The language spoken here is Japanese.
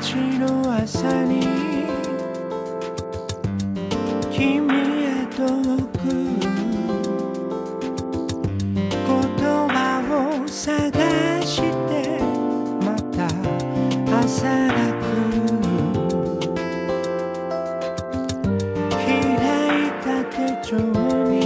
日の朝に君へ届く言葉を探してまた朝が来る開いた手帳に